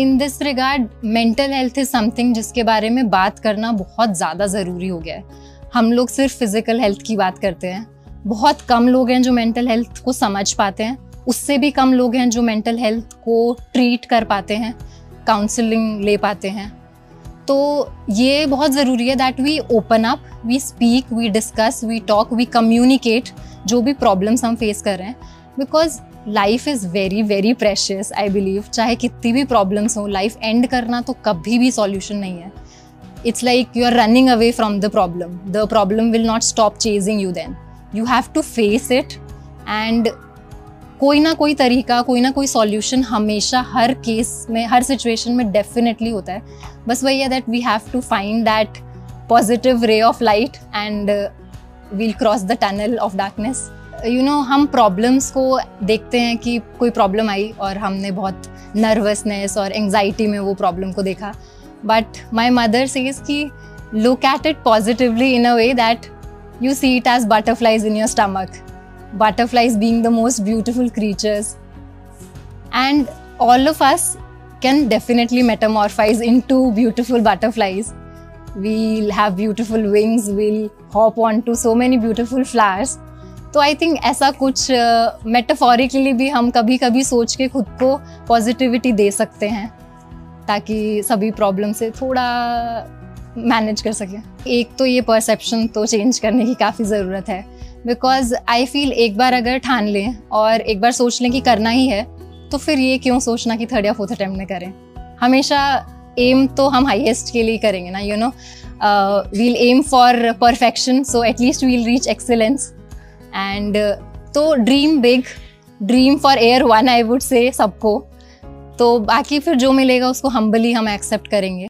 In this regard mental health is something जिसके बारे में बात करना बहुत ज़्यादा ज़रूरी हो गया है। हम लोग सिर्फ़ फ़िज़िकल हेल्थ की बात करते हैं। बहुत कम लोग हैं जो मेंटल हेल्थ को समझ पाते हैं। उससे भी कम लोग हैं जो मेंटल हेल्थ को ट्रीट कर पाते हैं काउंसलिंग ले पाते हैं। तो ये बहुत ज़रूरी है that we open up we speak we discuss we talk we communicate जो भी प्रॉब्लम्स हम फेस कर रहे हैं। Because life is very very precious I believe चाहे कितनी भी प्रॉब्लम्स हो लाइफ एंड करना तो कभी भी सॉल्यूशन नहीं है। It's like you are running away from the problem the problem will not stop chasing you then you have to face it and कोई ना कोई तरीका, कोई ना कोई सॉल्यूशन हमेशा हर केस में, हर सिचुएशन में डेफिनेटली होता है। बस वही है that we have to find that positive ray of light and we'll cross the tunnel of darkness you know हम प्रॉब्लम्स को देखते हैं कि कोई प्रॉब्लम आई और हमने बहुत नर्वसनेस और एंगजाइटी में वो प्रॉब्लम को देखा। बट माई मदर सेज की look at it positively in a way that you see it as butterflies in your stomach butterflies being the most beautiful creatures and all of us can definitely metamorphose into beautiful butterflies we'll have beautiful wings we'll hop on to so many beautiful flowers तो I think ऐसा कुछ metaphorically uh, भी हम कभी कभी सोच के खुद को पॉजिटिविटी दे सकते हैं ताकि सभी प्रॉब्लम से थोड़ा मैनेज कर सकें। एक तो ये परसेप्शन तो चेंज करने की काफ़ी ज़रूरत है बिकॉज़ आई फील एक बार अगर ठान लें और एक बार सोच लें कि करना ही है तो फिर ये क्यों सोचना कि थर्ड या फोर्थ अटैम्प्ट में करें? हमेशा एम तो हम हाईएस्ट के लिए करेंगे ना you know we'll aim for perfection so at least we'll reach excellence and तो dream big dream for AIR one I would say सबको। तो बाकी फिर जो मिलेगा, उसको हम्बली हम एक्सेप्ट करेंगे।